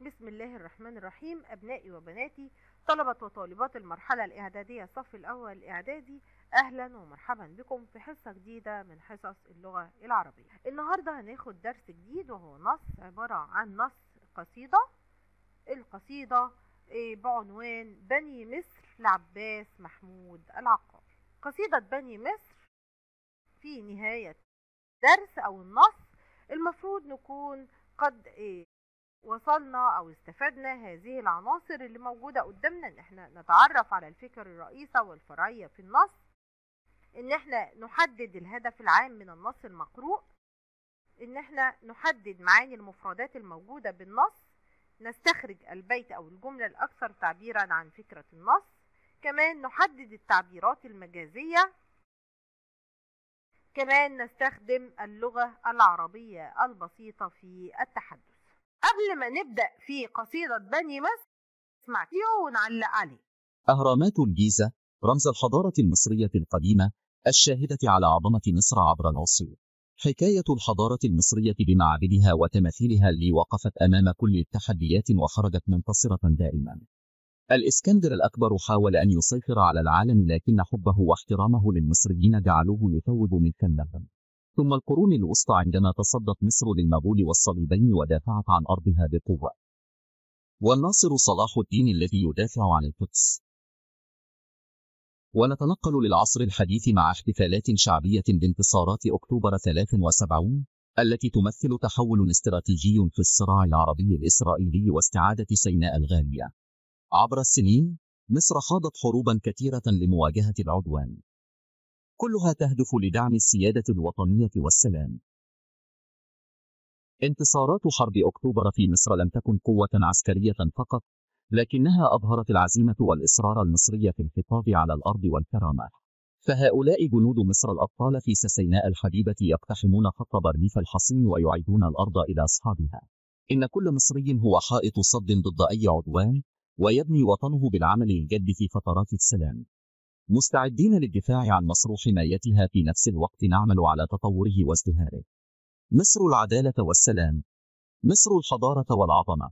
بسم الله الرحمن الرحيم. أبنائي وبناتي طلبة وطالبات المرحلة الإعدادية الصف الأول الإعدادي أهلا ومرحبا بكم في حصة جديدة من حصص اللغة العربية. النهاردة هناخد درس جديد وهو نص عبارة عن نص قصيدة. القصيدة إيه، بعنوان بني مصر لعباس محمود العقاد قصيدة بني مصر في نهاية درس أو النص المفروض نكون قد إيه وصلنا أو استفدنا هذه العناصر اللي موجودة قدامنا إن إحنا نتعرف على الفكر الرئيسة والفرعية في النص إن إحنا نحدد الهدف العام من النص المقروء إن إحنا نحدد معاني المفردات الموجودة بالنص نستخرج البيت أو الجملة الأكثر تعبيرا عن فكرة النص كمان نحدد التعبيرات المجازية كمان نستخدم اللغة العربية البسيطة في التحدث. قبل ما نبدأ في قصيدة بني مصر اسمع فيه ونعلق عليه. أهرامات الجيزة رمز الحضارة المصرية القديمة الشاهدة على عظمة مصر عبر العصور. حكاية الحضارة المصرية بمعابدها وتماثيلها اللي وقفت أمام كل التحديات وخرجت منتصرة دائما. الإسكندر الأكبر حاول أن يسيطر على العالم لكن حبه واحترامه للمصريين جعلوه يفوض ملك النغم ثم القرون الوسطى عندما تصدت مصر للمغول والصليبين ودافعت عن أرضها بقوة. والناصر صلاح الدين الذي يدافع عن القدس. ونتنقل للعصر الحديث مع احتفالات شعبية بانتصارات أكتوبر 73 التي تمثل تحول استراتيجي في الصراع العربي الإسرائيلي واستعادة سيناء الغالية. عبر السنين مصر خاضت حروبا كثيرة لمواجهة العدوان. كلها تهدف لدعم السيادة الوطنية والسلام. انتصارات حرب أكتوبر في مصر لم تكن قوة عسكرية فقط لكنها أظهرت العزيمة والإصرار المصري في الحفاظ على الأرض والكرامة. فهؤلاء جنود مصر الأبطال في سيناء الحبيبة يقتحمون خط برليف الحصين ويعيدون الأرض إلى أصحابها. إن كل مصري هو حائط صد ضد أي عدوان ويبني وطنه بالعمل الجد في فترات السلام. مستعدين للدفاع عن مصر حمايتها في نفس الوقت نعمل على تطوره وازدهاره. مصر العدالة والسلام. مصر الحضارة والعظمة.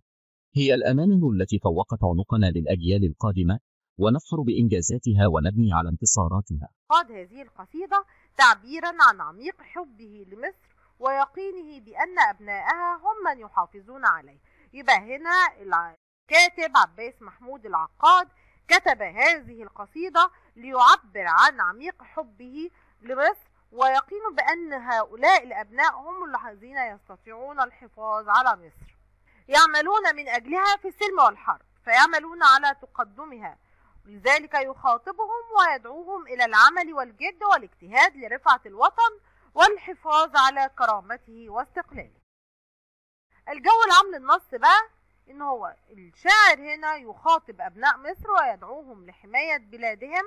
هي الأمانة التي فوقت عنقنا للأجيال القادمة ونفخر بإنجازاتها ونبني على انتصاراتها. قاد هذه القصيدة تعبيرا عن عميق حبه لمصر ويقينه بأن أبنائها هم من يحافظون عليه. يبقى هنا الكاتب عباس محمود العقاد كتب هذه القصيدة ليعبر عن عميق حبه لمصر ويقين بأن هؤلاء الأبناء هم الذين يستطيعون الحفاظ على مصر. يعملون من أجلها في السلم والحرب فيعملون على تقدمها. لذلك يخاطبهم ويدعوهم إلى العمل والجد والاجتهاد لرفعة الوطن والحفاظ على كرامته واستقلاله. الجو العام للنص بقى إن هو الشاعر هنا يخاطب أبناء مصر ويدعوهم لحماية بلادهم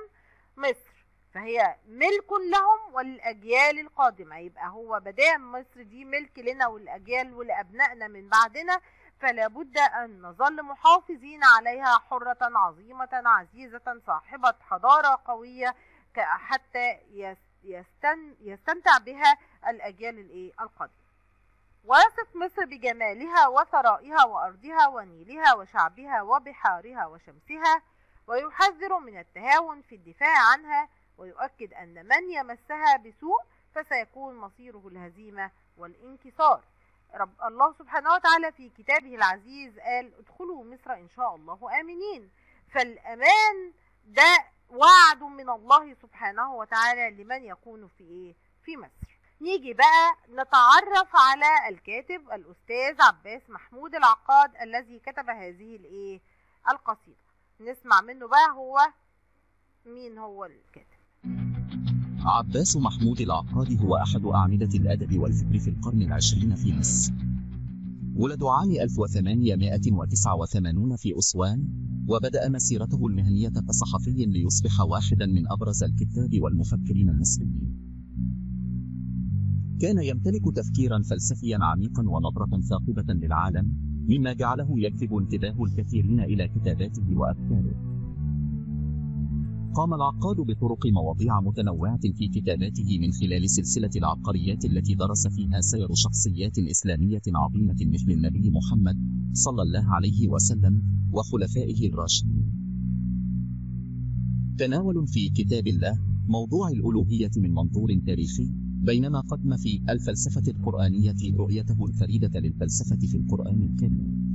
مصر فهي ملك لهم وللأجيال القادمة. يبقى هو بدام مصر دي ملك لنا والأجيال ولأبنائنا من بعدنا فلا بد أن نظل محافظين عليها حرة عظيمة عزيزة صاحبة حضارة قوية حتى يستمتع بها الأجيال القادمة. ويصف مصر بجمالها وثرائها وأرضها ونيلها وشعبها وبحارها وشمسها ويحذر من التهاون في الدفاع عنها ويؤكد أن من يمسها بسوء فسيكون مصيره الهزيمة والانكسار. رب الله سبحانه وتعالى في كتابه العزيز قال ادخلوا مصر إن شاء الله آمنين. فالأمان ده وعد من الله سبحانه وتعالى لمن يكون في إيه؟ في مصر. نيجي بقى نتعرف على الكاتب الأستاذ عباس محمود العقاد الذي كتب هذه الإيه؟ القصيدة. نسمع منه بقى هو مين هو الكاتب عباس محمود العقاد هو أحد أعمدة الأدب والفكر في القرن العشرين في مصر. ولد عام 1889 في أسوان وبدأ مسيرته المهنية كصحفي ليصبح واحدا من أبرز الكتاب والمفكرين المصريين. كان يمتلك تفكيرا فلسفيا عميقا ونظرة ثاقبة للعالم مما جعله يجذب انتباه الكثيرين إلى كتاباته وأفكاره. قام العقاد بطرق مواضيع متنوعة في كتاباته من خلال سلسلة العبقريات التي درس فيها سير شخصيات إسلامية عظيمة مثل النبي محمد صلى الله عليه وسلم وخلفائه الراشدين. تناول في كتاب الله موضوع الألوهية من منظور تاريخي بينما قدم في الفلسفة القرآنية رؤيته الفريدة للفلسفة في القرآن الكريم.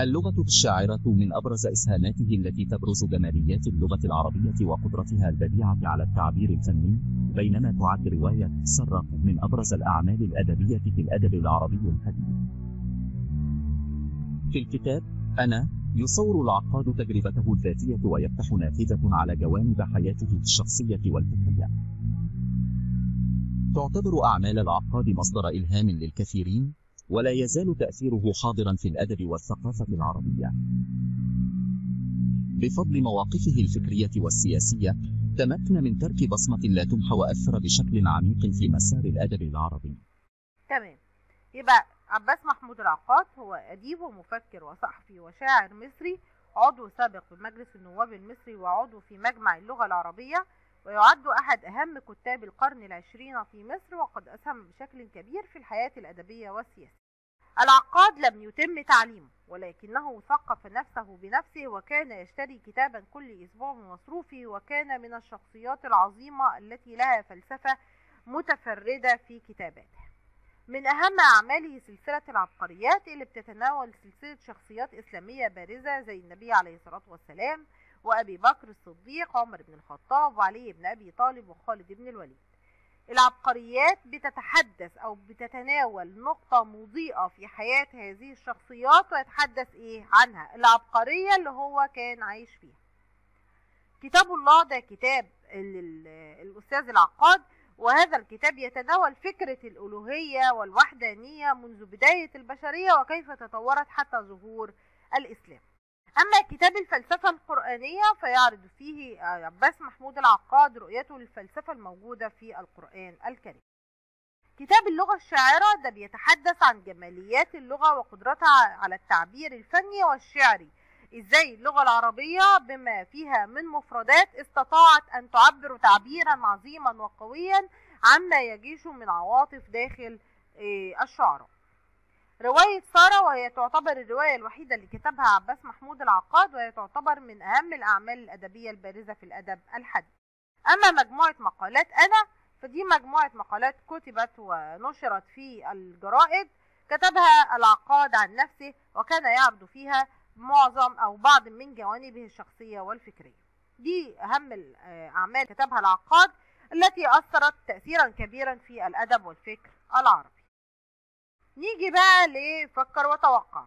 اللغة الشاعرة من أبرز إسهاماته التي تبرز جماليات اللغة العربية وقدرتها البديعة على التعبير الفني بينما تعد رواية سراق من أبرز الأعمال الأدبية في الأدب العربي الحديث. في الكتاب أنا يصور العقاد تجربته الذاتية ويفتح نافذة على جوانب حياته الشخصية والفكرية. تعتبر أعمال العقاد مصدر إلهام للكثيرين ولا يزال تأثيره حاضرا في الأدب والثقافة العربية. بفضل مواقفه الفكرية والسياسية تمكن من ترك بصمة لا تمحى وأثر بشكل عميق في مسار الأدب العربي. تمام. يبقى عباس محمود العقاد هو أديب ومفكر وصحفي وشاعر مصري عضو سابق في مجلس النواب المصري وعضو في مجمع اللغة العربية. ويعد أحد أهم كتاب القرن العشرين في مصر وقد أسهم بشكل كبير في الحياة الأدبية والسياسية. العقاد لم يتم تعليمه ولكنه ثقف نفسه بنفسه وكان يشتري كتابا كل أسبوع من مصروفه وكان من الشخصيات العظيمة التي لها فلسفة متفردة في كتاباته. من أهم أعماله سلسلة العبقريات اللي بتتناول سلسلة شخصيات إسلامية بارزة زي النبي عليه الصلاة والسلام وأبي بكر الصديق عمر بن الخطاب وعلي بن أبي طالب وخالد بن الوليد. العبقريات بتتحدث أو بتتناول نقطة مضيئة في حياة هذه الشخصيات ويتحدث إيه؟ عنها. العبقرية اللي هو كان عايش فيها. كتاب الله ده كتاب الأستاذ العقاد وهذا الكتاب يتناول فكرة الألوهية والوحدانية منذ بداية البشرية وكيف تطورت حتى ظهور الإسلام. أما كتاب الفلسفة القرآنية فيعرض فيه عباس محمود العقاد رؤيته للفلسفة الموجودة في القرآن الكريم. كتاب اللغة الشاعرة ده بيتحدث عن جماليات اللغة وقدرتها على التعبير الفني والشعري. إزاي اللغة العربية بما فيها من مفردات استطاعت أن تعبر تعبيرا عظيما وقويا عما يجيش من عواطف داخل الشعراء. رواية سارة وهي تعتبر الرواية الوحيدة اللي كتبها عباس محمود العقاد وهي تعتبر من أهم الأعمال الأدبية البارزة في الأدب الحديث. أما مجموعة مقالات أنا فدي مجموعة مقالات كتبت ونشرت في الجرائد. كتبها العقاد عن نفسه وكان يعرض فيها معظم أو بعض من جوانبه الشخصية والفكرية. دي أهم الأعمال كتبها العقاد التي أثرت تأثيرا كبيرا في الأدب والفكر العربي. نيجي بقى لفكر وتوقع.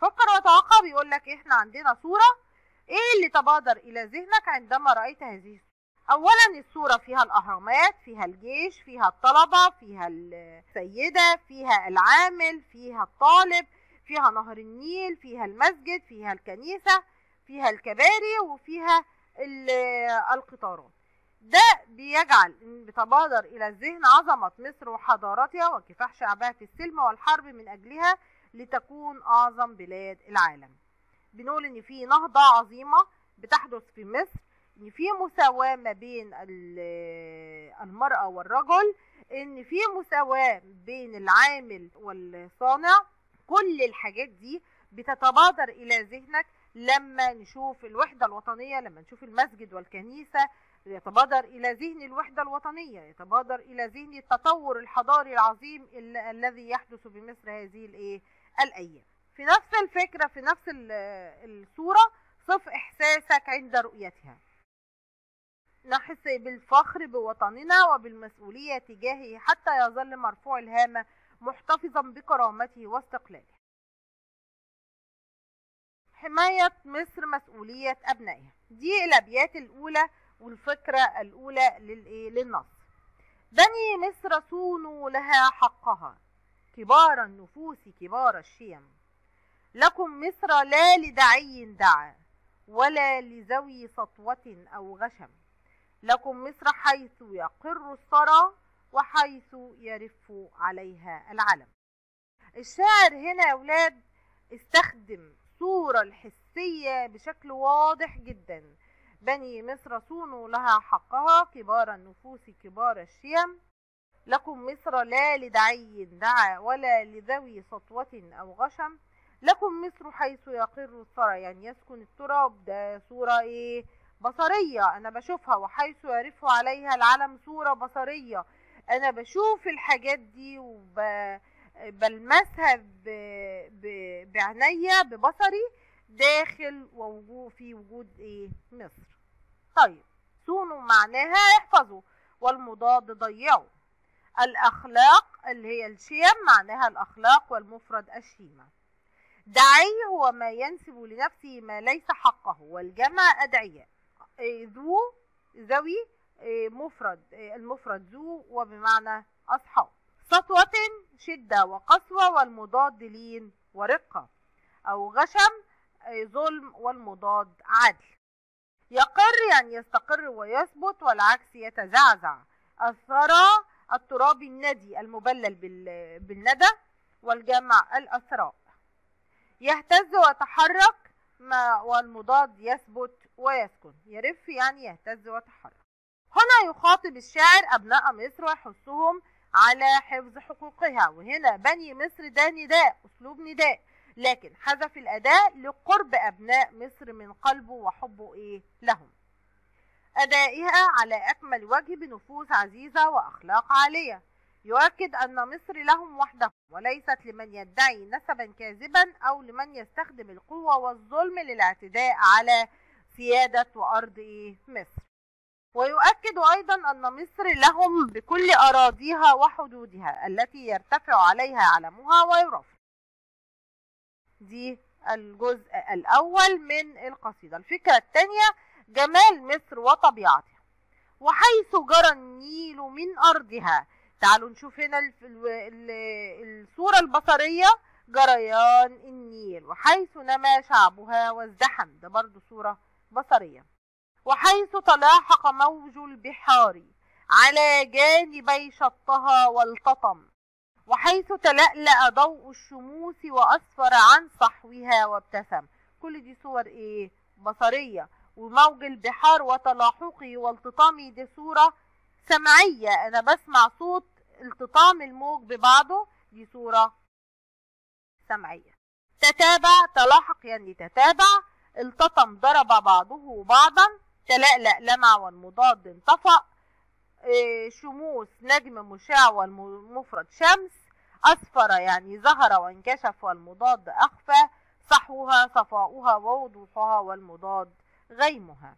فكر وتوقع بيقول لك إحنا عندنا صورة. إيه اللي تبادر إلى ذهنك عندما رأيت هذه الصورة؟ اولا الصورة فيها الأهرامات فيها الجيش فيها الطلبة فيها السيدة فيها العامل فيها الطالب فيها نهر النيل فيها المسجد فيها الكنيسة فيها الكباري وفيها القطارات. ده بيجعل بتبادر إلى الذهن عظمة مصر وحضارتها وكفاح شعبها في السلم والحرب من أجلها لتكون أعظم بلاد العالم. بنقول إن في نهضة عظيمة بتحدث في مصر إن في مساواة ما بين المرأة والرجل إن في مساواة بين العامل والصانع. كل الحاجات دي بتتبادر إلى ذهنك لما نشوف الوحدة الوطنية لما نشوف المسجد والكنيسة يتبادر إلى ذهن الوحدة الوطنية يتبادر إلى ذهن التطور الحضاري العظيم ال- الذي يحدث بمصر هذه الإيه؟ الأيام. في نفس الفكرة في نفس ال- الصورة صف إحساسك عند رؤيتها. نحس بالفخر بوطننا وبالمسؤولية تجاهه حتى يظل مرفوع الهامة محتفظا بكرامته واستقلاله. حماية مصر مسؤولية أبنائها. دي الأبيات الأولى والفكرة الأولى للإيه؟ للنص. بني مصر صونوا لها حقها. كبار النفوس كبار الشيم. لكم مصر لا لدعي دعا ولا لذوي سطوة أو غشم. لكم مصر حيث يقر الثرى وحيث يرف عليها العلم. الشاعر هنا يا أولاد استخدم الصورة الحسية بشكل واضح جدا. بني مصر صونوا لها حقها. كبار النفوس كبار الشيم. لكم مصر لا لدعي دعا ولا لذوي سطوة أو غشم. لكم مصر حيث يقر الثرى يعني يسكن التراب. ده صورة إيه؟ بصرية. أنا بشوفها وحيث يرف عليها العلم صورة بصرية. أنا بشوف الحاجات دي وبلمسها بعينيا ببصري. داخل ووجود في وجود إيه؟ مصر. طيب صونوا معناها احفظوا والمضاد ضيعوا. الأخلاق اللي هي الشيم معناها الأخلاق والمفرد الشيمة. دعي هو ما ينسب لنفسه ما ليس حقه والجمع أدعياء ذو ذوي مفرد المفرد ذو وبمعنى أصحاب. سطوة شدة وقسوة والمضاد لين ورقة. أو غشم ظلم والمضاد عدل. يقر يعني يستقر ويثبت والعكس يتزعزع. الثرى التراب الندي المبلل بالندى والجمع الأثراء. يهتز ويتحرك ما والمضاد يثبت ويسكن. يرف يعني يهتز ويتحرك. هنا يخاطب الشاعر أبناء مصر ويحثهم على حفظ حقوقها. وهنا بني مصر ده نداء أسلوب نداء. لكن حذف الأداء لقرب أبناء مصر من قلبه وحبه إيه؟ لهم. أدائها على أكمل وجه بنفوس عزيزة وأخلاق عالية. يؤكد أن مصر لهم وحدهم وليست لمن يدعي نسبا كاذبا أو لمن يستخدم القوة والظلم للاعتداء على سيادة وأرض إيه؟ مصر. ويؤكد أيضا أن مصر لهم بكل أراضيها وحدودها التي يرتفع عليها علمها ويرفع دي الجزء الأول من القصيدة. الفكرة الثانية جمال مصر وطبيعتها. وحيث جرى النيل من أرضها. تعالوا نشوف هنا الصورة البصرية. جريان النيل. وحيث نما شعبها وازدحم. ده برضو صورة بصرية. وحيث تلاحق موج البحار. على جانبي شطها والتطم. وحيث تلألأ ضوء الشموس وأسفر عن صحوها وابتسم. كل دي صور إيه؟ بصرية. وموج البحار وتلاحقه والتطامه دي صورة سمعية. أنا بسمع صوت التطام الموج ببعضه. دي صورة سمعية. تتابع تلاحق يعني تتابع. التطم ضرب بعضه بعضا. تلألأ لمع والمضاد انطفأ. شموس نجم مشع والمفرد شمس. أصفر يعني ظهر وانكشف والمضاد أخفى صحوها صفاؤها ووضوحها والمضاد غيمها.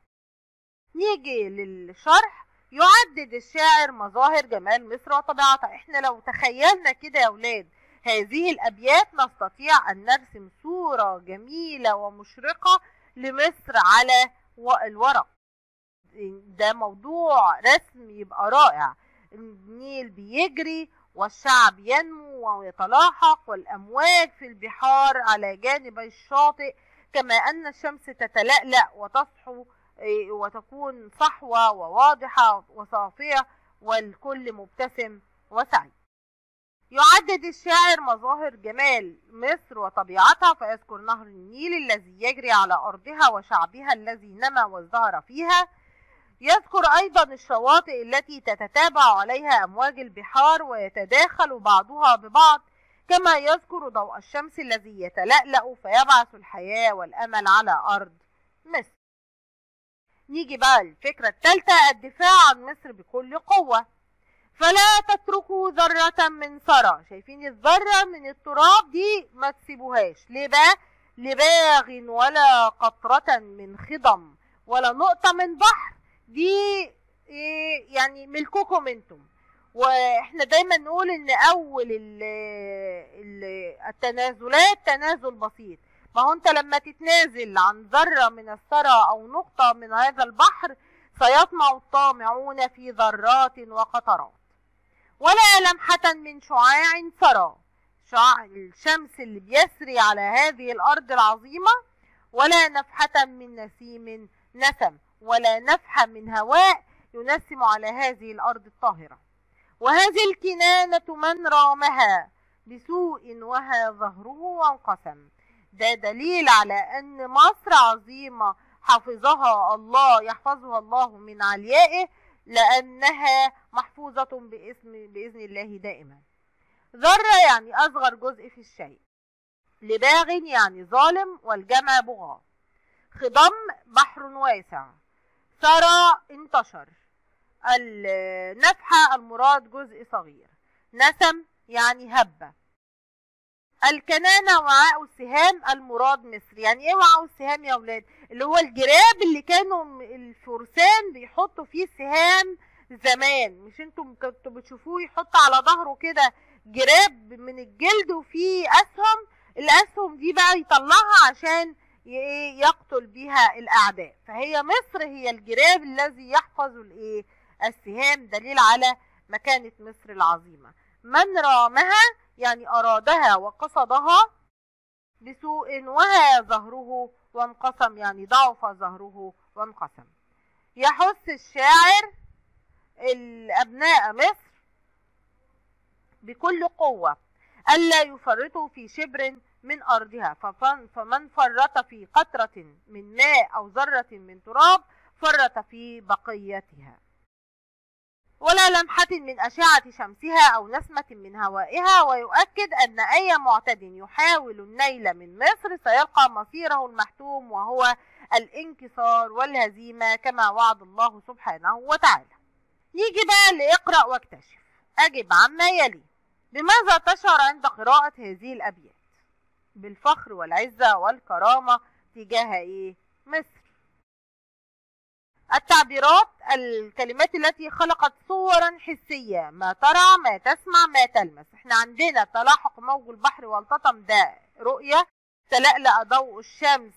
نيجي للشرح. يعدد الشاعر مظاهر جمال مصر وطبيعتها. إحنا لو تخيلنا كده يا أولاد هذه الأبيات نستطيع أن نرسم صورة جميلة ومشرقة لمصر على الورق. ده موضوع رسم يبقى رائع. النيل بيجري والشعب ينمو ويتلاحق والأمواج في البحار على جانبي الشاطئ كما أن الشمس تتلألأ وتصحو وتكون صحوة وواضحة وصافية والكل مبتسم وسعيد. يعدد الشاعر مظاهر جمال مصر وطبيعتها فيذكر نهر النيل الذي يجري على أرضها وشعبها الذي نما وازدهر فيها. يذكر أيضا الشواطئ التي تتتابع عليها أمواج البحار ويتداخل بعضها ببعض كما يذكر ضوء الشمس الذي يتلألأ فيبعث الحياة والأمل على أرض مصر. نيجي بقى الفكرة الثالثة الدفاع عن مصر بكل قوة. فلا تتركوا ذرة من ثرى. شايفين الذرة من التراب دي ما تسيبوهاش. ليه بقى؟ لباغ ولا قطرة من خضم ولا نقطة من بحر. دي إيه يعني ملككم أنتم وإحنا دايما نقول إن أول ال ال التنازلات تنازل بسيط. ما هو أنت لما تتنازل عن ذرة من الثرى أو نقطة من هذا البحر سيطمع الطامعون في ذرات وقطرات. ولا لمحة من شعاع ثرى. شعاع الشمس اللي بيسري على هذه الأرض العظيمة ولا نفحة من نسيم نسم. ولا نفحة من هواء ينسم على هذه الأرض الطاهرة. وهذه الكنانة من رامها؟ بسوء وها ظهره وانقسم. ده دليل على أن مصر عظيمة حفظها الله يحفظها الله من عليائه لأنها محفوظة باسم بإذن الله دائما. ذرة يعني أصغر جزء في الشيء. لباغ يعني ظالم والجمع بغاة. خضم بحر واسع. ثرى انتشر النفحة المراد جزء صغير نسم يعني هبة. الكنانة وعاء السهام المراد مصر. يعني إيه وعاء السهام يا ولاد؟ اللي هو الجراب اللي كانوا الفرسان بيحطوا فيه السهام زمان. مش أنتم كنتوا بتشوفوه يحط على ظهره كده جراب من الجلد وفيه أسهم؟ الأسهم دي بقى يطلعها عشان يقتل بيها الأعداء. فهي مصر هي الجراب الذي يحفظ الإيه؟ السهام دليل على مكانة مصر العظيمة. من رامها؟ يعني أرادها وقصدها بسوء وهى ظهره وانقسم. يعني ضعف ظهره وانقسم. يحث الشاعر الأبناء مصر بكل قوة ألا يفرطوا في شبر من أرضها. فمن فرط في قطرة من ماء أو ذرة من تراب فرط في بقيتها. ولا لمحة من أشعة شمسها أو نسمة من هوائها ويؤكد أن أي معتد يحاول النيل من مصر سيلقى مصيره المحتوم وهو الانكسار والهزيمة كما وعد الله سبحانه وتعالى. نيجي بقى لإقرأ واكتشف. أجب عما يلي. بماذا تشعر عند قراءة هذه الأبيات؟ بالفخر والعزة والكرامة تجاه إيه؟ مصر. التعبيرات الكلمات التي خلقت صورا حسية. ما ترى ما تسمع ما تلمس. إحنا عندنا تلاحق موج البحر والتطم. ده رؤية تلألأ ضوء الشمس.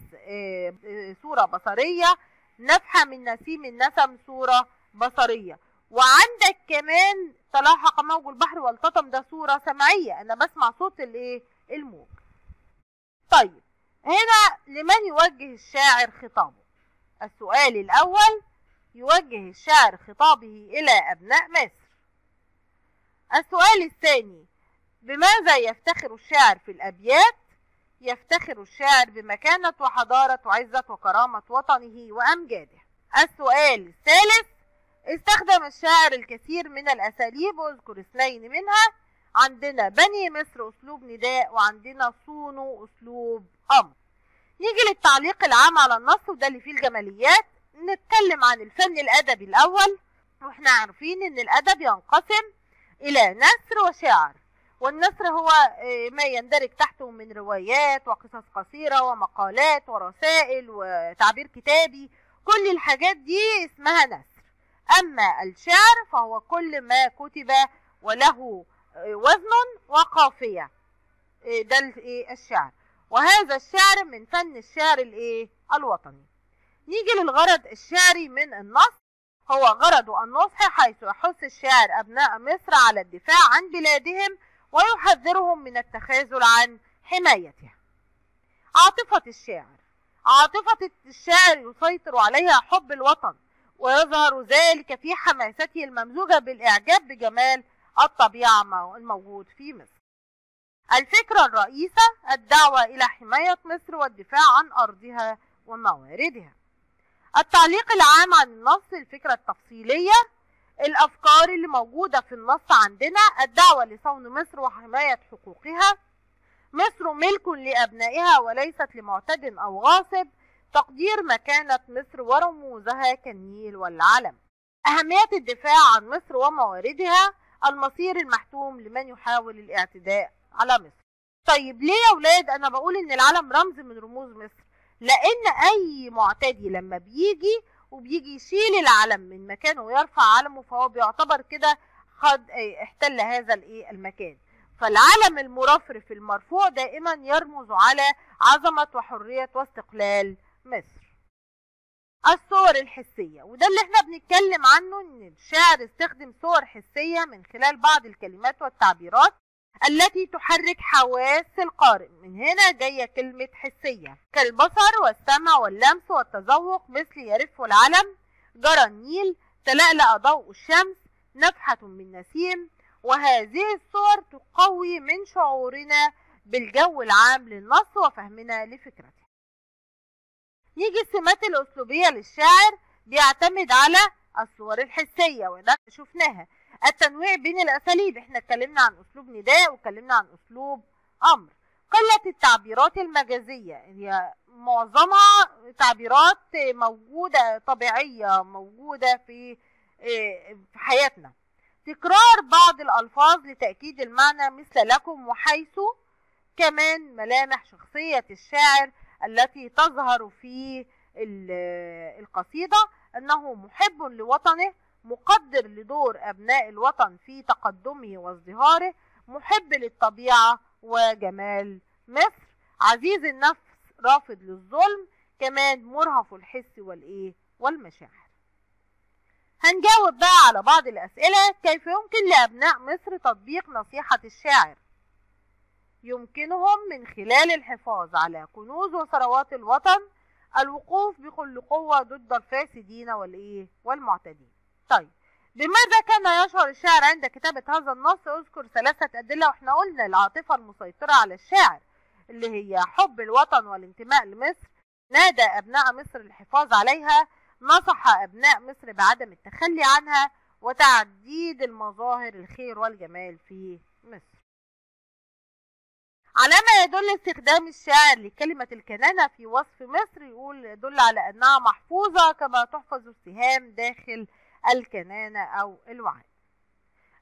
صورة بصرية. نفحة من نسيم النسم صورة بصرية. وعندك كمان تلاحق موج البحر والتطم. ده صورة سمعية. أنا بسمع صوت الإيه؟ الموج. طيب هنا لمن يوجه الشاعر خطابه؟ السؤال الأول يوجه الشاعر خطابه إلى أبناء مصر. السؤال الثاني بماذا يفتخر الشاعر في الأبيات؟ يفتخر الشاعر بمكانة وحضارة وعزة وكرامة وطنه وأمجاده. السؤال الثالث استخدم الشاعر الكثير من الأساليب واذكر اثنين منها عندنا بني مصر أسلوب نداء وعندنا صونوا أسلوب أمر. نيجي للتعليق العام على النص وده اللي فيه الجماليات نتكلم عن الفن الأدبي الأول. وإحنا عارفين إن الأدب ينقسم إلى نثر وشعر والنثر هو ما يندرج تحته من روايات وقصص قصيرة ومقالات ورسائل وتعبير كتابي. كل الحاجات دي اسمها نثر. أما الشعر فهو كل ما كتب وله وزن وقافية. ده الشعر. وهذا الشعر من فن الشعر الإيه الوطني. نيجي للغرض الشعري من النص. هو غرض النصح حيث يحث الشاعر أبناء مصر على الدفاع عن بلادهم ويحذرهم من التخاذل عن حمايتها عاطفة الشاعر. عاطفة الشاعر يسيطر عليها حب الوطن ويظهر ذلك في حماسته الممزوجة بالإعجاب بجمال الطبيعة الموجود في مصر. الفكرة الرئيسة الدعوة إلى حماية مصر والدفاع عن أرضها ومواردها. التعليق العام عن النص الفكرة التفصيلية الأفكار اللي موجودة في النص عندنا الدعوة لصون مصر وحماية حقوقها. مصر ملك لأبنائها وليست لمعتد أو غاصب. تقدير مكانة مصر ورموزها كالنيل والعلم. أهمية الدفاع عن مصر ومواردها. المصير المحتوم لمن يحاول الاعتداء على مصر. طيب ليه يا ولاد؟ أنا بقول إن العلم رمز من رموز مصر. لأن أي معتدي لما بيجي وبيجي يشيل العلم من مكانه ويرفع علمه فهو بيعتبر كده خد احتل هذا الإيه؟ المكان. فالعلم المرفرف المرفوع دائما يرمز على عظمة وحرية واستقلال مصر. الصور الحسية وده اللي إحنا بنتكلم عنه إن الشاعر استخدم صور حسية من خلال بعض الكلمات والتعبيرات التي تحرك حواس القارئ. من هنا جاية كلمة حسية. كالبصر والسمع واللمس والتذوق مثل يرف العلم جرى النيل تلألأ ضوء الشمس نفحة من نسيم وهذه الصور تقوي من شعورنا بالجو العام للنص وفهمنا لفكرته نيجي السمات الأسلوبية للشاعر بيعتمد على الصور الحسية وده شفناها. التنويع بين الأساليب إحنا اتكلمنا عن أسلوب نداء واتكلمنا عن أسلوب أمر. قلة التعبيرات المجازية هي معظمها تعبيرات موجودة طبيعية موجودة في في حياتنا. تكرار بعض الألفاظ لتأكيد المعنى مثل لكم وحيث كمان ملامح شخصية الشاعر التي تظهر في القصيدة أنه محب لوطنه مقدر لدور أبناء الوطن في تقدمه وازدهاره محب للطبيعة وجمال مصر عزيز النفس رافض للظلم كمان مرهف الحس والإيه والمشاعر. هنجاوب بقى على بعض الأسئلة كيف يمكن لأبناء مصر تطبيق نصيحة الشاعر. يمكنهم من خلال الحفاظ على كنوز وثروات الوطن الوقوف بكل قوة ضد الفاسدين والإيه؟ والمعتدين. طيب لماذا كان يشعر الشاعر عند كتابة هذا النص؟ اذكر ثلاثة أدلة وإحنا قلنا العاطفة المسيطرة على الشاعر اللي هي حب الوطن والانتماء لمصر. نادى أبناء مصر الحفاظ عليها نصح أبناء مصر بعدم التخلي عنها وتعديد المظاهر الخير والجمال في مصر. على ما يدل استخدام الشاعر لكلمة الكنانة في وصف مصر يقول يدل على أنها محفوظة كما تحفظ السهام داخل الكنانة أو الوعاء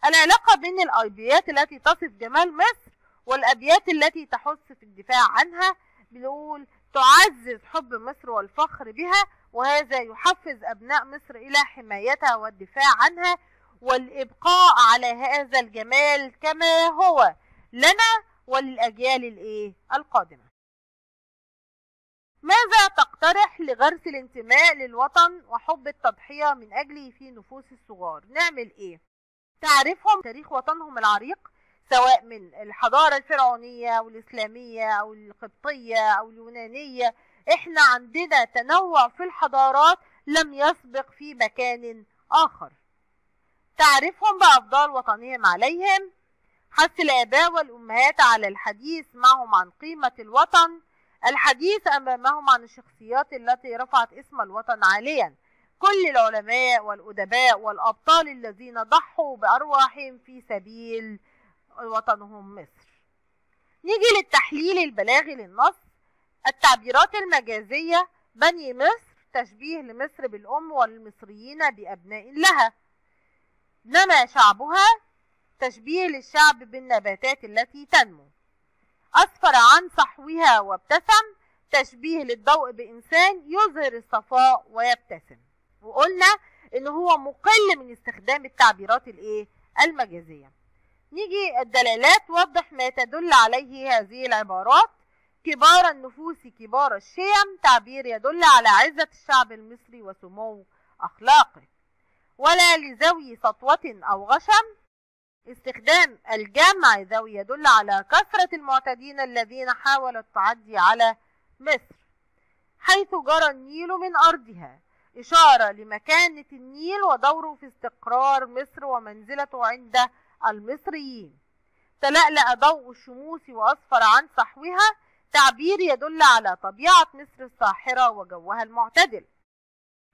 العلاقة بين الأبيات التي تصف جمال مصر والأبيات التي تحث في الدفاع عنها بنقول تعزز حب مصر والفخر بها وهذا يحفز أبناء مصر إلى حمايتها والدفاع عنها والإبقاء على هذا الجمال كما هو. لنا وللأجيال الإيه؟ القادمة. ماذا تقترح لغرس الانتماء للوطن وحب التضحية من أجله في نفوس الصغار؟ نعمل إيه؟ تعرفهم تاريخ وطنهم العريق سواء من الحضارة الفرعونية أو الإسلامية أو القبطية أو اليونانية. إحنا عندنا تنوع في الحضارات لم يسبق في مكان آخر. تعرفهم بأفضال وطنهم عليهم حث الآباء والأمهات على الحديث معهم عن قيمة الوطن الحديث أمامهم عن الشخصيات التي رفعت اسم الوطن عاليا. كل العلماء والأدباء والأبطال الذين ضحوا بأرواحهم في سبيل وطنهم مصر. نيجي للتحليل البلاغي للنص. التعبيرات المجازية بني مصر تشبيه لمصر بالأم والمصريين بأبناء لها. نما شعبها تشبيه للشعب بالنباتات التي تنمو. أسفر عن صحوها وابتسم تشبيه للضوء بإنسان يظهر الصفاء ويبتسم. وقلنا إن هو مقل من استخدام التعبيرات الإيه؟ المجازية. نيجي الدلالات وضح ما تدل عليه هذه العبارات. كبار النفوس كبار الشيم تعبير يدل على عزة الشعب المصري وسمو أخلاقه. ولا لذوي سطوة أو غشم استخدام الجمع ذوي يدل على كثرة المعتدين الذين حاولوا التعدي على مصر حيث جرى النيل من أرضها. إشارة لمكانة النيل ودوره في استقرار مصر ومنزلته عند المصريين. تلألأ ضوء الشموس وأصفر عن صحوها. تعبير يدل على طبيعة مصر الساحرة وجوها المعتدل.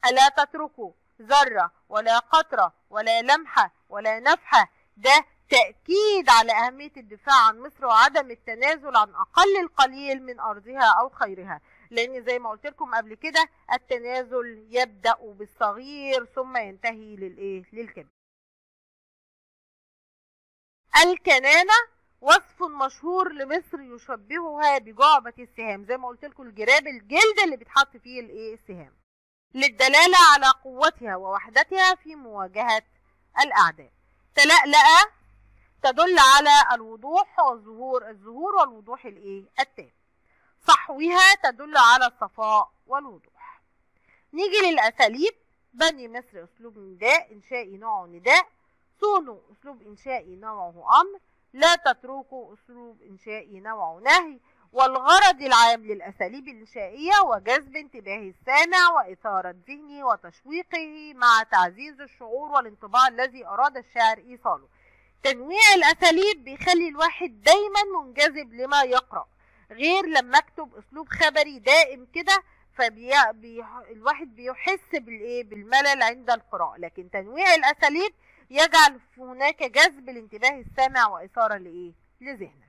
ألا تتركوا ذرة ولا قطرة ولا لمحة ولا نفحة ده تأكيد على أهمية الدفاع عن مصر وعدم التنازل عن أقل القليل من أرضها أو خيرها. لأن زي ما قلت لكم قبل كده التنازل يبدأ بالصغير ثم ينتهي للإيه؟ للكبير. الكنانة وصف مشهور لمصر يشبهها بجعبة السهام. زي ما قلت لكم الجراب الجلد اللي بيتحط فيه الإيه؟ السهام. للدلالة على قوتها ووحدتها في مواجهة الأعداء. تلألأ تدل على الوضوح والظهور الظهور والوضوح الإيه؟ التام. صحوها تدل على الصفاء والوضوح. نيجي للأساليب. بني مصر أسلوب نداء إنشائي نوعه نداء. صونوا أسلوب إنشائي نوعه أمر. لا تتركوا أسلوب إنشائي نوعه نهي. والغرض العام للأساليب الإنشائية وجذب انتباه السامع وإثارة ذهنه وتشويقه مع تعزيز الشعور والانطباع الذي أراد الشاعر إيصاله. تنويع الأساليب بيخلي الواحد دايما منجذب لما يقرأ غير لما أكتب أسلوب خبري دائم كده فالواحد بيحس بالإيه؟ بالملل عند القراءة. لكن تنويع الأساليب يجعل هناك جذب لانتباه السامع وإثارة لإيه؟ لذهنه.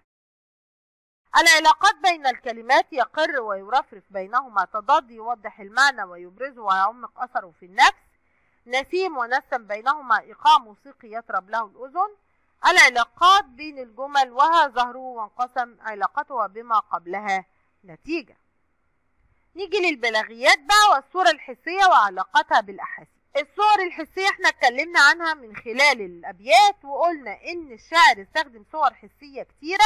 العلاقات بين الكلمات يقر ويرفرف بينهما تضاد يوضح المعنى ويبرزه ويعمق أثره في النفس. نسيم ونسم بينهما إيقاع موسيقي يطرب له الأذن. العلاقات بين الجمل وها ظهره وانقسم علاقتها بما قبلها. نتيجة. نيجي للبلاغيات بقى والصورة الحسية وعلاقتها بالأحاسيس. الصور الحسية إحنا اتكلمنا عنها من خلال الأبيات وقلنا إن الشاعر استخدم صور حسية كتيرة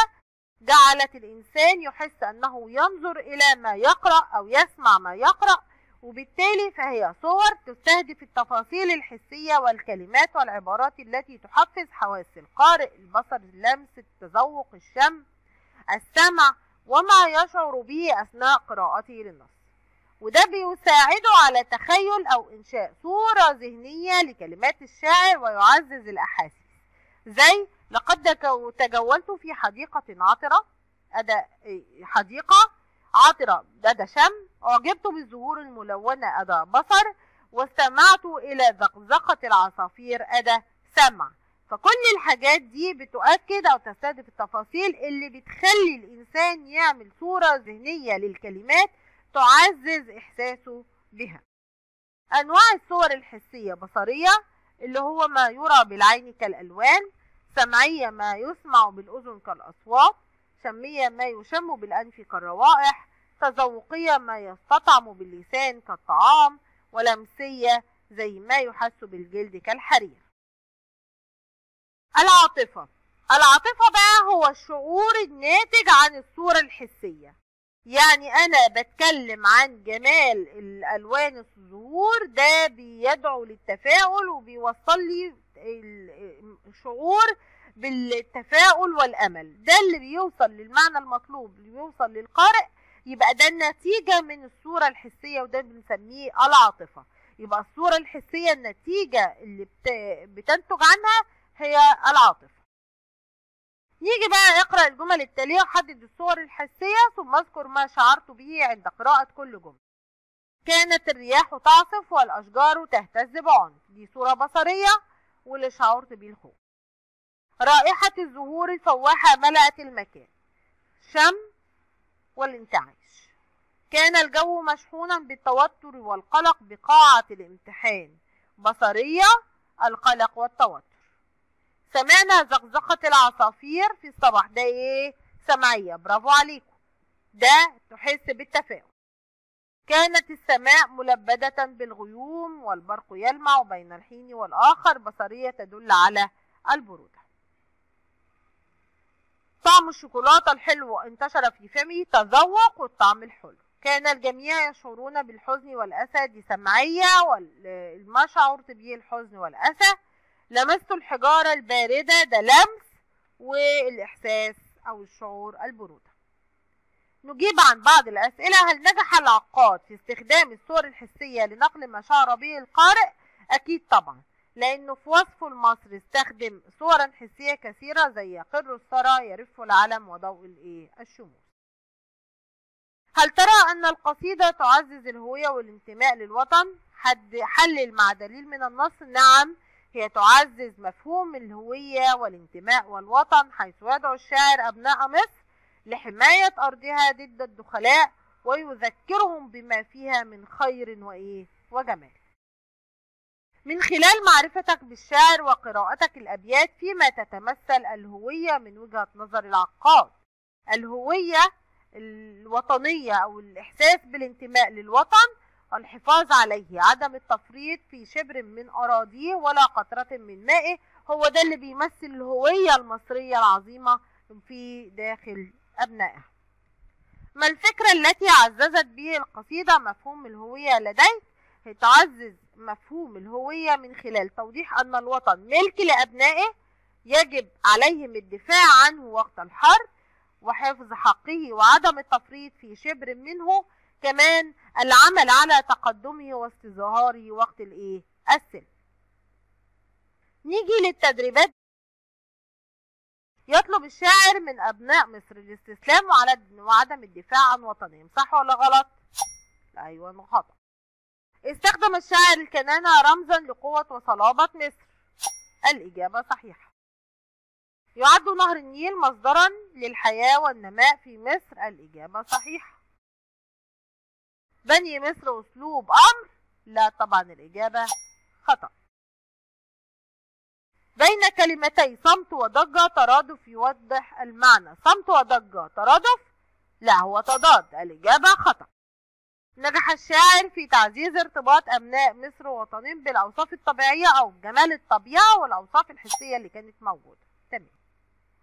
جعلت الإنسان يحس أنه ينظر إلى ما يقرأ أو يسمع ما يقرأ وبالتالي فهي صور تستهدف التفاصيل الحسية والكلمات والعبارات التي تحفز حواس القارئ البصر اللمس التذوق الشم السمع وما يشعر به أثناء قراءته للنص. وده بيساعده على تخيل أو إنشاء صورة ذهنية لكلمات الشاعر ويعزز الأحاسيس زي لقد تجولت في حديقة عطرة أدا حديقة عطرة أدا شم أعجبت بالزهور الملونة أدا بصر واستمعت إلى زقزقة العصافير أدا سمع. فكل الحاجات دي بتؤكد أو تستهدف التفاصيل اللي بتخلي الإنسان يعمل صورة ذهنية للكلمات تعزز إحساسه بها. أنواع الصور الحسية بصرية اللي هو ما يرى بالعين كالألوان سمعية ما يسمع بالأذن كالأصوات شمية ما يشم بالأنف كالروائح تذوقية ما يستطعم باللسان كالطعام ولمسية زي ما يحس بالجلد كالحرير. العاطفة. العاطفة بقى هو الشعور الناتج عن الصورة الحسية. يعني أنا بتكلم عن جمال الألوان الزهور ده بيدعو للتفاؤل وبيوصل لي الشعور بالتفاؤل والأمل. ده اللي بيوصل للمعنى المطلوب اللي بيوصل للقارئ يبقى ده النتيجة من الصورة الحسية وده بنسميه العاطفة. يبقى الصورة الحسية النتيجة اللي بتنتج عنها هي العاطفة. نيجي بقى اقرأ الجمل التالية وحدد الصور الحسية ثم اذكر ما شعرت به عند قراءة كل جملة. كانت الرياح تعصف والأشجار تهتز بعنف دي صورة بصرية واللي شعرت بيه الخوف رائحة الزهور الفواحة ملأت المكان. شم والانتعاش. كان الجو مشحونا بالتوتر والقلق بقاعة الامتحان. بصرية القلق والتوتر. سمعنا زقزقة العصافير في الصباح. ده إيه؟ سمعية. برافو عليكم. ده تحس بالتفاؤل. كانت السماء ملبدة بالغيوم والبرق يلمع بين الحين والآخر بصرية تدل على البرودة. طعم الشوكولاتة الحلو انتشر في فمي تذوق والطعم الحلو. كان الجميع يشعرون بالحزن والأسى دي سمعية وما شعرت به الحزن والأسى. لمست الحجارة الباردة ده لمس والإحساس أو الشعور البرودة. نجيب عن بعض الأسئلة هل نجح العقاد في استخدام الصور الحسية لنقل ما شعر به القارئ؟ أكيد طبعا لأنه في وصفه المصري استخدم صورا حسية كثيرة زي قر الثرى يرف العلم وضوء الإيه؟ الشموس هل ترى أن القصيدة تعزز الهوية والانتماء للوطن؟ حد حلل مع دليل من النص نعم هي تعزز مفهوم الهوية والانتماء والوطن حيث يدعو الشاعر أبناء مصر لحماية أرضها ضد الدخلاء ويذكرهم بما فيها من خير وإيه وجمال. من خلال معرفتك بالشعر وقراءتك الأبيات فيما تتمثل الهوية من وجهة نظر العقاد. الهوية الوطنية أو الإحساس بالانتماء للوطن الحفاظ عليه. عدم التفريط في شبر من أراضيه ولا قطرة من مائه. هو ده اللي بيمثل الهوية المصرية العظيمة في داخل أبنائها. ما الفكرة التي عززت به القصيدة مفهوم الهوية لديك؟ تعزز مفهوم الهوية من خلال توضيح أن الوطن ملك لأبنائه يجب عليهم الدفاع عنه وقت الحرب وحفظ حقه وعدم التفريط في شبر منه. كمان العمل على تقدمه واستظهاره وقت الإيه؟ السلم. نيجي للتدريبات. يطلب الشاعر من أبناء مصر الاستسلام وعدم الدفاع عن وطنهم. صح ولا غلط؟ أيوة خطأ استخدم الشاعر الكنانة رمزا لقوة وصلابة مصر. الإجابة صحيحة. يعد نهر النيل مصدرا للحياة والنماء في مصر. الإجابة صحيحة. بني مصر أسلوب أمر. لا طبعا الإجابة خطأ. بين كلمتي صمت وضجة ترادف يوضح المعنى. صمت وضجة ترادف؟ لا هو تضاد. الإجابة خطأ. نجح الشاعر في تعزيز ارتباط أبناء مصر ووطنهم بالأوصاف الطبيعية أو جمال الطبيعة والأوصاف الحسية اللي كانت موجودة. تمام.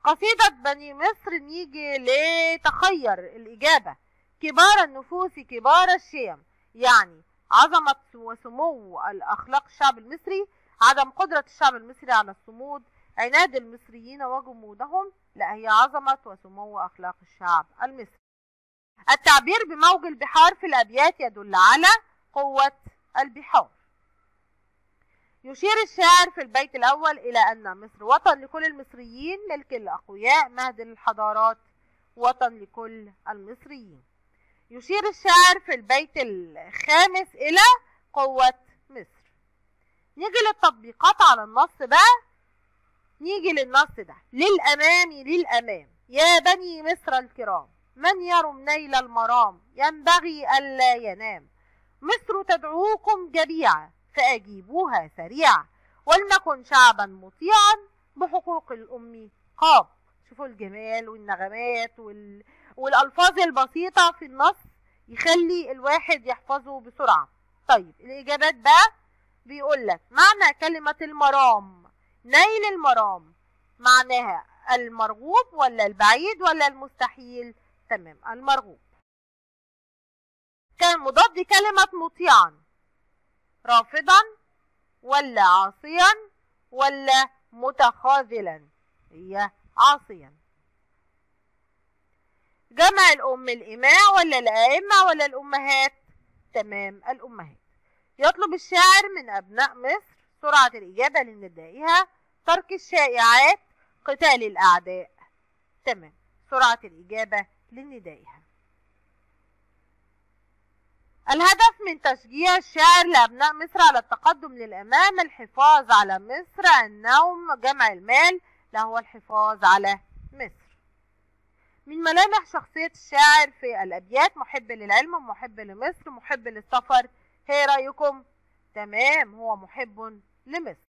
قصيدة بني مصر نيجي لتخير. الإجابة كبار النفوس كبار الشيم. يعني عظمة وسمو الأخلاق الشعب المصري عدم قدرة الشعب المصري على الصمود عناد المصريين وجمودهم لا هي عظمة وسمو أخلاق الشعب المصري. التعبير بموج البحار في الأبيات يدل على قوة البحار. يشير الشاعر في البيت الأول إلى أن مصر وطن لكل المصريين ملك الأقوياء مهد للحضارات وطن لكل المصريين. يشير الشاعر في البيت الخامس إلى قوة مصر. نيجي للتطبيقات على النص بقى. نيجي للنص ده. للأمام للأمام. يا بني مصر الكرام من يرم نيل المرام؟ ينبغي ألا ينام. مصر تدعوكم جميعا فأجيبوها سريعا. ولنكن شعبا مطيعا بحقوق الأم. قاب. شوفوا الجمال والنغمات وال... والألفاظ البسيطة في النص يخلي الواحد يحفظه بسرعة. طيب الإجابات بقى؟ بيقول لك معنى كلمة المرام. نيل المرام. معناها المرغوب ولا البعيد ولا المستحيل. تمام المرغوب. كان مضاد كلمة مطيعا. رافضا ولا عاصيا ولا متخاذلا. هي عاصيا. جمع الأم الإماء ولا الآئمة ولا الأمهات؟ تمام الأمهات. يطلب الشاعر من أبناء مصر سرعة الإجابة لندائها ترك الشائعات قتال الأعداء. تمام. سرعة الإجابة لندائها. الهدف من تشجيع الشاعر لأبناء مصر على التقدم للأمام الحفاظ على مصر النوم جمع المال لا هو الحفاظ على مصر. من ملامح شخصية الشاعر في الأبيات محب للعلم ومحب لمصر محب للسفر إيه رأيكم؟ تمام هو محب لمصر.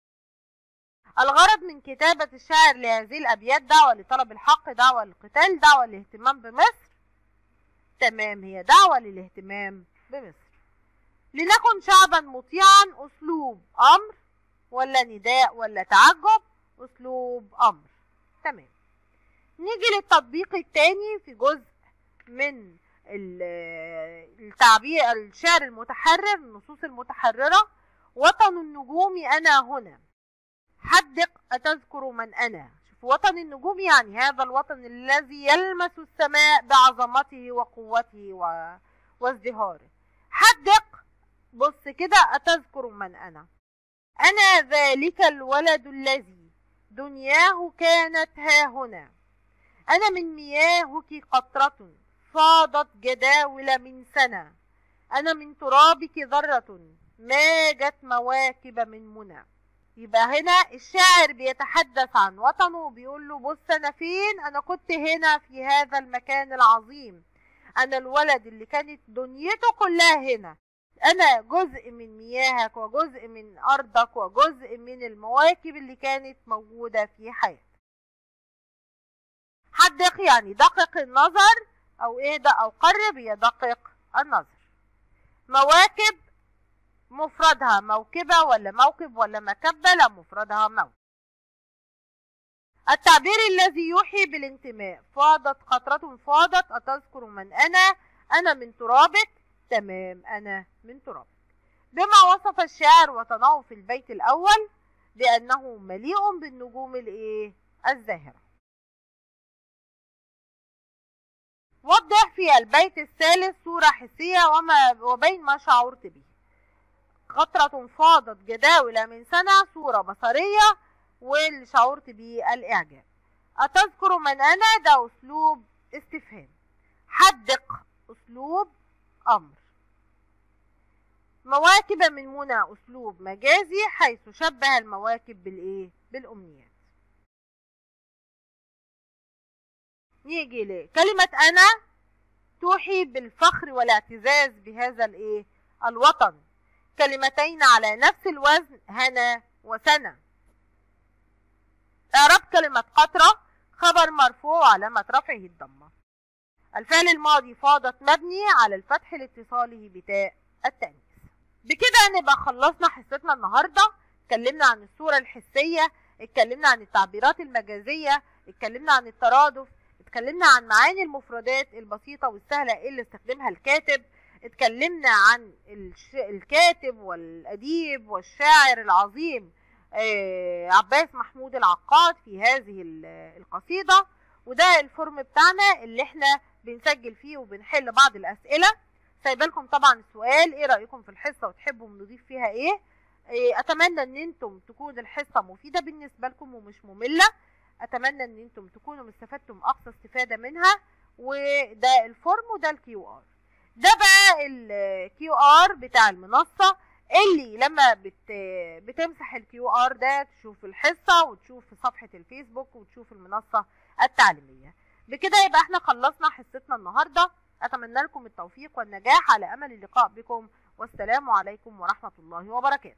الغرض من كتابة الشاعر لهذه الأبيات دعوة لطلب الحق دعوة للقتال دعوة للاهتمام بمصر. تمام هي دعوة للاهتمام بمصر. لنكن شعبا مطيعا أسلوب أمر ولا نداء ولا تعجب أسلوب أمر. تمام. نيجي للتطبيق الثاني في جزء من التعبير الشعر المتحرر النصوص المتحررة. وطن النجوم أنا هنا. حدق أتذكر من أنا. شوف وطن النجوم يعني هذا الوطن الذي يلمس السماء بعظمته وقوته و... وازدهاره. حدق بص كده أتذكر من أنا. أنا ذلك الولد الذي دنياه كانت ها هنا. أنا من مياهك قطرة. فاضت جداول من سنة. أنا من ترابك ذرة. ماجت مواكب من منى. يبقى هنا الشاعر بيتحدث عن وطنه وبيقول له بص أنا فين؟ أنا كنت هنا في هذا المكان العظيم. أنا الولد اللي كانت دنيته كلها هنا. أنا جزء من مياهك وجزء من أرضك وجزء من المواكب اللي كانت موجودة في حياتك. حدق يعني دقق النظر أو ده أو قرب يدقق النظر. مواكب مفردها موكبة ولا موكب ولا مكبة لا مفردها موكب. التعبير الذي يوحي بالانتماء فاضت قطرة فاضت أتذكر من أنا؟ أنا من ترابك. تمام أنا من ترابك. بما وصف الشاعر وطنه في البيت الأول بأنه مليء بالنجوم الإيه؟ الزاهرة. وضح في البيت الثالث صورة حسية وما وبين ما شعرت به. قطرة فاضت جداول من سنة صورة بصرية واللي شعرت به الإعجاب. أتذكر من أنا؟ ده أسلوب استفهام. حدق أسلوب أمر. مواكب من منى أسلوب مجازي حيث شبه المواكب بالإيه؟ بالأمنيات. نيجي لكلمة أنا توحي بالفخر والاعتزاز بهذا الإيه؟ الوطن. كلمتين على نفس الوزن هنا وسنة إعراب كلمة قطرة خبر مرفوع علامة رفعه الضمة. الفعل الماضي فاضت مبني على الفتح لاتصاله بتاء التأنيث. بكده نبقى خلصنا حصتنا النهارده. اتكلمنا عن الصورة الحسية اتكلمنا عن التعبيرات المجازية اتكلمنا عن الترادف اتكلمنا عن معاني المفردات البسيطة والسهلة اللي استخدمها الكاتب. اتكلمنا عن. الكاتب والأديب والشاعر العظيم آه عباس محمود العقاد في هذه القصيدة. وده الفورم بتاعنا اللي إحنا بنسجل فيه وبنحل بعض الأسئلة. سايبالكم طبعا السؤال إيه رأيكم في الحصة وتحبوا نضيف فيها إيه, إيه أتمنى إن أنتم تكون الحصة مفيدة بالنسبة لكم ومش مملة. أتمنى إن أنتم تكونوا استفدتم أقصى استفادة منها وده ال form وده ال QR. ده بقى ال QR بتاع المنصة اللي لما بت بتمسح ال QR ده تشوف الحصة وتشوف صفحة الفيسبوك وتشوف المنصة التعليمية. بكده يبقى إحنا خلصنا حصتنا النهارده. أتمنى لكم التوفيق والنجاح. على أمل اللقاء بكم. والسلام عليكم ورحمة الله وبركاته.